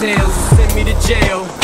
details, send me to jail.